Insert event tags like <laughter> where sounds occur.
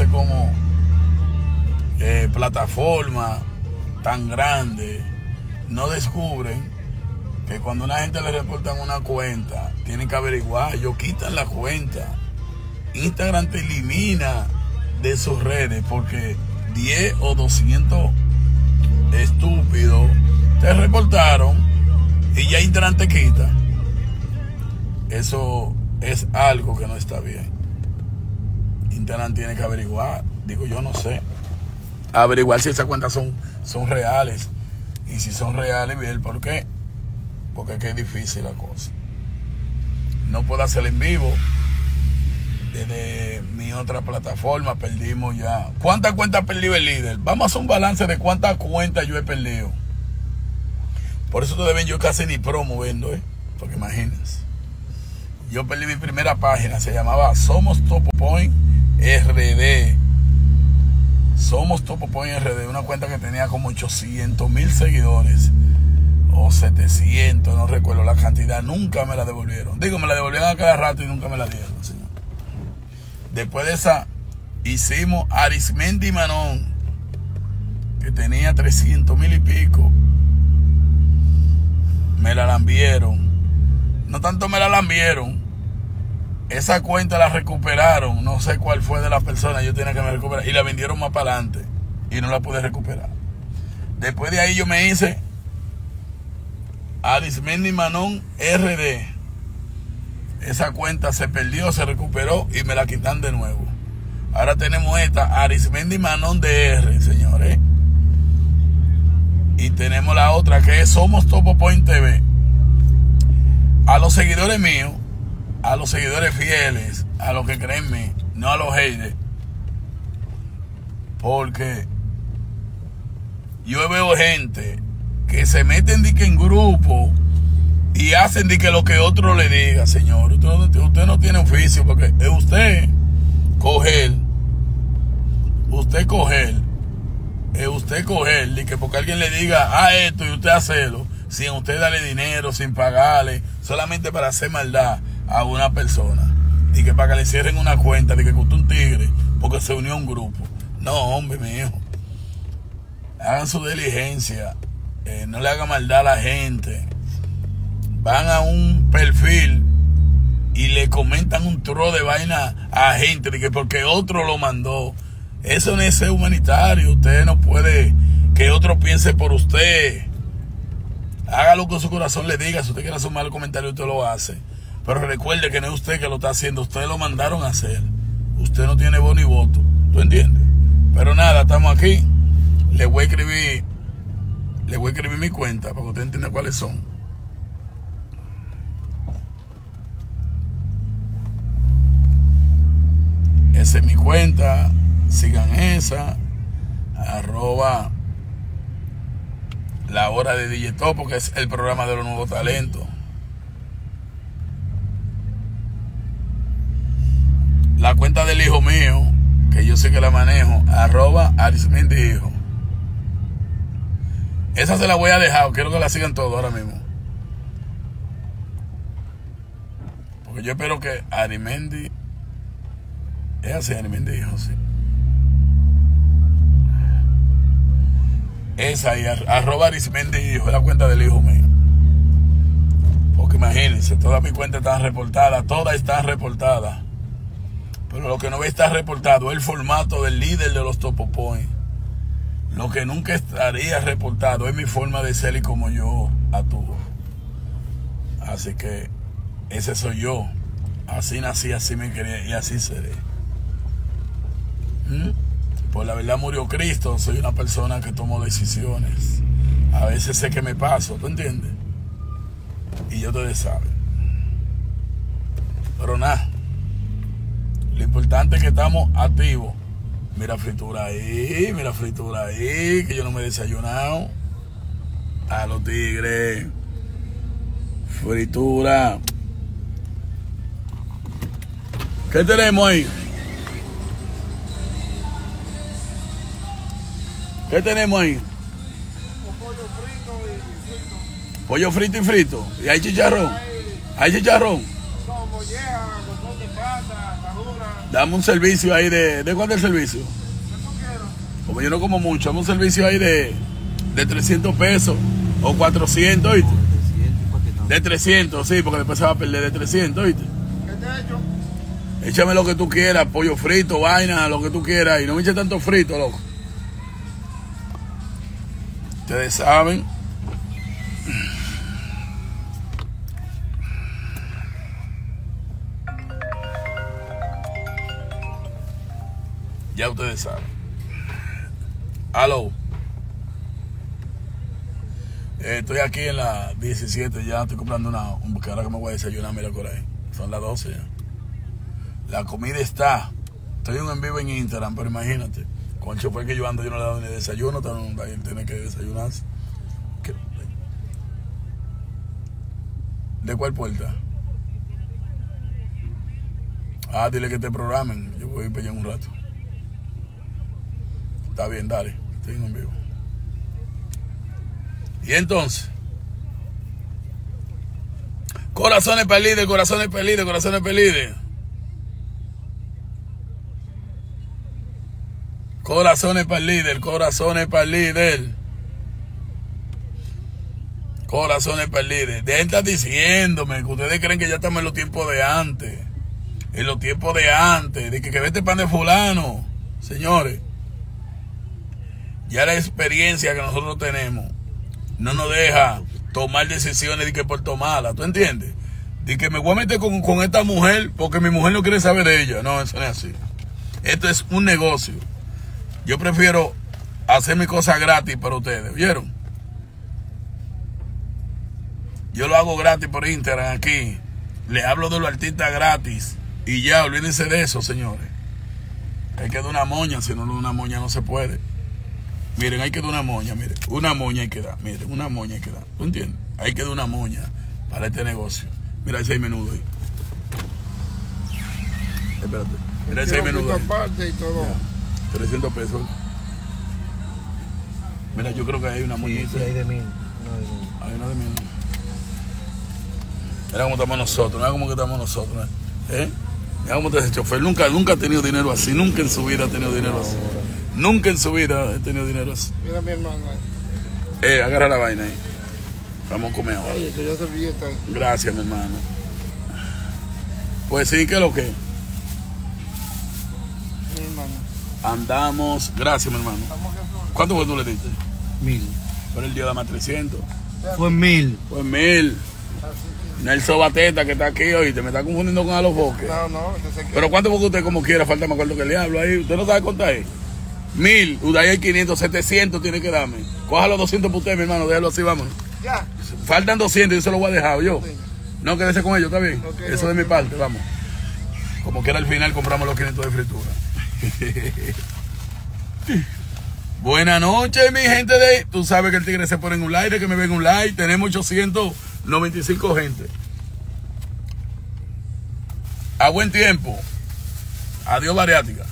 sé cómo eh, plataformas tan grandes no descubren que cuando una gente le reportan una cuenta, tienen que averiguar, ellos quitan la cuenta. Instagram te elimina de sus redes porque 10 o 200 estúpidos te reportaron y ya Instagram te quita. Eso es algo que no está bien. Instagram tiene que averiguar, digo yo no sé, averiguar si esas cuentas son, son reales y si son reales, ver por qué. Porque es es difícil la cosa. No puedo hacer en vivo. Desde mi otra plataforma perdimos ya. ¿Cuántas cuentas perdió el líder? Vamos a hacer un balance de cuántas cuentas yo he perdido. Por eso ustedes ven yo casi ni promo vendo, ¿eh? Porque imagínense. Yo perdí mi primera página, se llamaba Somos Top Point RD. Somos Top Point RD, una cuenta que tenía como 800 mil seguidores o 700, no recuerdo la cantidad, nunca me la devolvieron. Digo, me la devolvieron a cada rato y nunca me la dieron, señor. Después de esa, hicimos Arismendi Manón, que tenía 300 mil y pico. Me la lambieron. No tanto me la lambieron. Esa cuenta la recuperaron. No sé cuál fue de la persona. Yo tenía que me recuperar. Y la vendieron más para adelante. Y no la pude recuperar. Después de ahí yo me hice Arismendi Manón RD. Esa cuenta se perdió, se recuperó y me la quitan de nuevo. Ahora tenemos esta, Arismendi Manón DR, señores. Y tenemos la otra que es Somos Topo Point TV. A los seguidores míos, a los seguidores fieles, a los que creen en mí, no a los haters. Porque yo veo gente que se meten de que en grupo y hacen de que lo que otro le diga, señor. Usted, usted no tiene oficio porque es usted coger, usted coger, es usted coger, que porque alguien le diga, ah, esto y usted hacerlo, sin usted darle dinero, sin pagarle, solamente para hacer maldad a una persona. Y que para que le cierren una cuenta, de que usted un tigre, porque se unió a un grupo. No, hombre mío. Hagan su diligencia. Eh, no le haga maldad a la gente. Van a un perfil y le comentan un tro de vaina a gente de que porque otro lo mandó. Eso no es humanitario. Usted no puede que otro piense por usted. Hágalo con su corazón le diga. Si usted quiere hacer un mal comentario, usted lo hace. Pero recuerde que no es usted que lo está haciendo. Ustedes lo mandaron a hacer. Usted no tiene voz ni voto. ¿Tú entiendes? Pero nada, estamos aquí. Le voy a escribir le voy a escribir mi cuenta para que usted entienda cuáles son. Esa es mi cuenta. Sigan esa. Arroba la hora de DJ Topo, que es el programa de los nuevos talentos. La cuenta del hijo mío, que yo sé que la manejo, arroba Arismendi Hijo. Esa se la voy a dejar, quiero que la sigan todos ahora mismo. Porque yo espero que Arimendi. Es así, Arimendi hijo, sí. Esa y arroba Arismendi hijo, es la cuenta del hijo mío. Porque imagínense, todas mis cuentas están reportadas, todas están reportadas. Pero lo que no está reportado es el formato del líder de los Topopoint. Lo que nunca estaría reportado es mi forma de ser y como yo actúo. Así que ese soy yo. Así nací, así me quería y así seré. ¿Mm? Por la verdad murió Cristo. Soy una persona que tomo decisiones. A veces sé que me paso, ¿tú entiendes? Y yo te saben. Pero nada. Lo importante es que estamos activos Mira fritura ahí, mira fritura ahí, que yo no me he desayunado. A los tigres. Fritura. ¿Qué tenemos ahí? ¿Qué tenemos ahí? pollo frito y frito. Pollo frito y frito. ¿Y hay chicharrón? ¿Hay chicharrón? Con molleja, con de pata, madura. Dame un servicio ahí de. ¿De cuánto es el servicio? Como yo no como mucho, dame un servicio ahí de, de 300 pesos o 400, ¿oíste? De 300, sí, porque después se va a perder de 300, ¿oíste? ¿Qué te? Échame lo que tú quieras, pollo frito, vaina, lo que tú quieras. Y no me eches tanto frito, loco. Ustedes saben. Ya ustedes saben. Aló. Eh, estoy aquí en la 17 ya, estoy comprando una, un que ahora que me voy a desayunar, mira por ahí. Son las 12 ya. La comida está. Estoy un en vivo en Instagram, pero imagínate. Con el chofer que yo ando, yo no le he dado ni desayuno, también tiene que desayunarse. ¿De cuál puerta? Ah, dile que te programen. Yo voy a ir para allá un rato. Está bien, dale. Estoy en vivo. Y entonces, corazones líder, corazones líder, corazones líder. Corazones para el líder, corazones para el líder. Corazones para el líder. Dejen estar diciéndome que ustedes creen que ya estamos en los tiempos de antes. En los tiempos de antes. De que, que vete pan de fulano. Señores. Ya la experiencia que nosotros tenemos no nos deja tomar decisiones de que por tomarla. ¿Tú entiendes? De que me voy a meter con, con esta mujer porque mi mujer no quiere saber de ella. No, eso no es así. Esto es un negocio. Yo prefiero hacer mi cosa gratis para ustedes, ¿vieron? Yo lo hago gratis por Instagram aquí. Le hablo de los artistas gratis. Y ya, olvídense de eso, señores. Hay que dar una moña, si no una moña no se puede. Miren, hay que dar una moña, miren. Una moña hay que dar, miren, una moña hay que dar. ¿Tú entiendes? Hay que dar una moña para este negocio. Mira ese menudo ahí. Espérate. Mira ese menudo ahí. parte y todo. 300 pesos. Mira, yo creo que hay una Sí, moñita. sí, hay de mil. No, hay de mil. Hay una de mil. Mira cómo estamos nosotros, mira cómo que estamos nosotros. ¿eh? Mira cómo está ese chofer. Nunca, nunca ha tenido dinero así, nunca en su vida ha tenido dinero así. Nunca en su vida he tenido dinero así. Mira mi hermano ahí. Eh, agarra la vaina ahí. Vamos a comer ahora. Oye, que yo servilleta. Gracias, mi hermano. Pues sí, que lo que. Mi hermano. Andamos. Gracias, mi hermano. Que. ¿Cuánto fue tú le diste? Mil. Por el día de más 300. Fue mil. Pues mil. Nelson Bateta que está aquí hoy, te me está confundiendo con Alofoque. que. No, no, que. Pero ¿cuánto porque usted como quiera? Falta más cuarto que le hablo ahí. ¿Usted no sabe contar ahí? Mil, ahí hay 500, 700 tiene que darme. Coja los 200 para usted, mi hermano, déjalo así, vámonos. Ya. Faltan 200 y yo se lo voy a dejar yo. Sí. No, quédese con ellos, ¿está bien? Eso de mi parte, vamos. Como quiera al final compramos los 500 de fritura. <laughs> Buenas noches, mi gente de... Tú sabes que el tigre se pone en un like, que me ven un like. Tenemos 895 gente. A buen tiempo. Adiós, bariática.